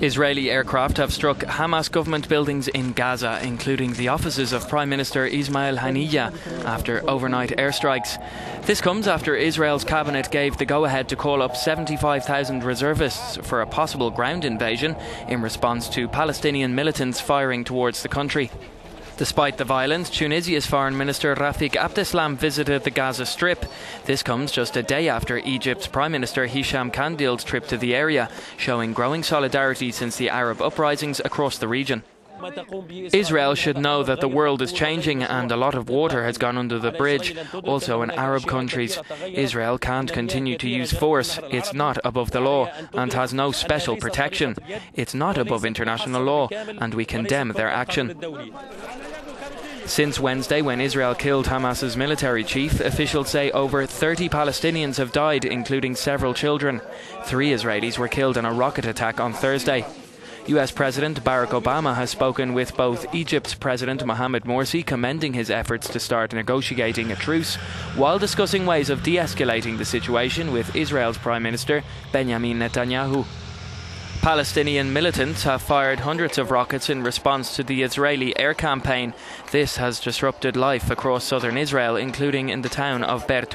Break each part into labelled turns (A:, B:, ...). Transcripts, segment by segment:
A: Israeli aircraft have struck Hamas government buildings in Gaza, including the offices of Prime Minister Ismail Haniyeh, after overnight airstrikes. This comes after Israel's cabinet gave the go ahead to call up 75,000 reservists for a possible ground invasion in response to Palestinian militants firing towards the country. Despite the violence, Tunisia's Foreign Minister Rafik Abdesslam visited the Gaza Strip. This comes just a day after Egypt's Prime Minister Hisham Kandil's trip to the area, showing growing solidarity since the Arab uprisings across the region. Israel should know that the world is changing and a lot of water has gone under the bridge, also in Arab countries. Israel can't continue to use force. It's not above the law and has no special protection. It's not above international law, and we condemn their action. Since Wednesday, when Israel killed Hamas's military chief, officials say over 30 Palestinians have died, including several children. Three Israelis were killed in a rocket attack on Thursday. US President Barack Obama has spoken with both Egypt's President Mohamed Morsi, commending his efforts to start negotiating a truce, while discussing ways of de escalating the situation with Israel's Prime Minister Benjamin Netanyahu. Palestinian militants have fired hundreds of rockets in response to the Israeli air campaign. This has disrupted life across southern Israel, including in the town of Beer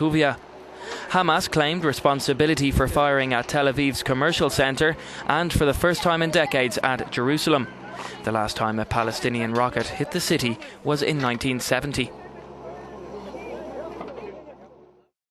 A: Hamas claimed responsibility for firing at Tel Aviv's commercial centre and for the first time in decades at Jerusalem. The last time a Palestinian rocket hit the city was in 1970.